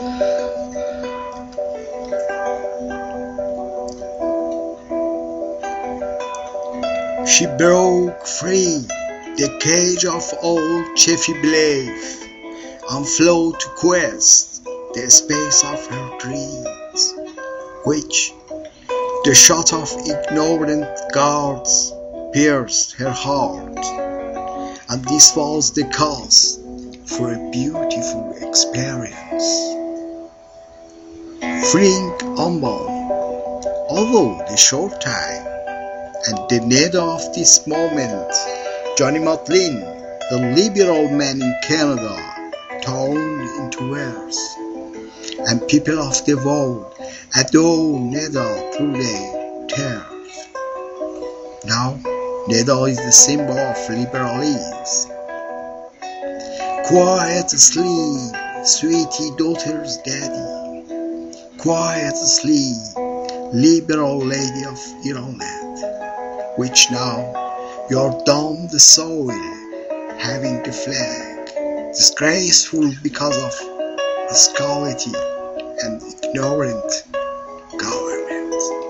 She broke free the cage of old Cheffy Blave and flew to quest the space of her dreams, which the shot of ignorant guards pierced her heart, and this was the cause for a beautiful experience. Freeing Umball, although the short time, and the need of this moment, Johnny Matlin, the liberal man in Canada, turned into verse, and people of the world adore Neda through their tears. Now, Neda is the symbol of liberalism. Quiet sleep, sweetie daughter's daddy. Quiet sleep, liberal lady of Iran which now you're down the soil, having the flag, disgraceful because of rascality and ignorant government.